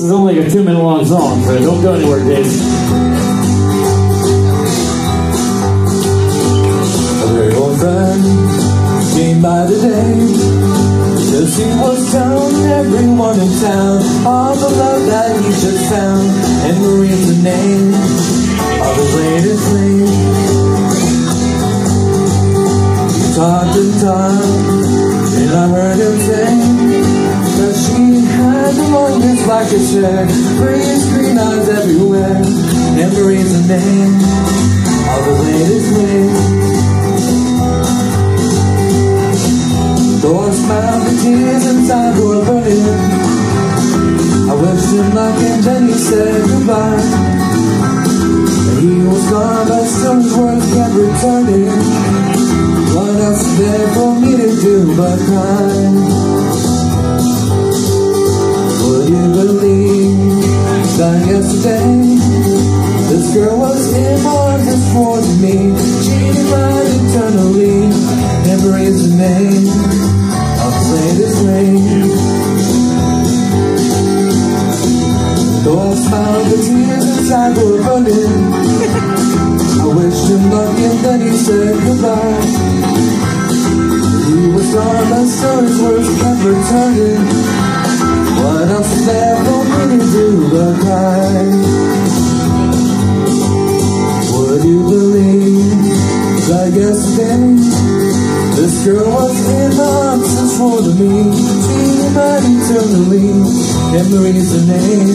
This is only a two minute long song, so don't go anywhere, Dave. A very old friend came by today. Says he was telling everyone in town all the love that he just found. And Marie's the name of his latest flame. He talked and talked, and I heard him say black hair, pretty green eyes everywhere. And Marie's the name of his latest flame. Though I smiled, the tears inside were burning. I wished him luck and then he said goodbye. He was gone, but still his words kept returning. What else is there for me to do but cry? Is the name. I'll play this rain. Though I smiled, the tears inside were running. I wished him luck and then he said goodbye. He was but still his words kept returning. What else is there for me to do but cry? Would you believe that yesterday this girl was in arms and swore to me She might eternally And Marie's the name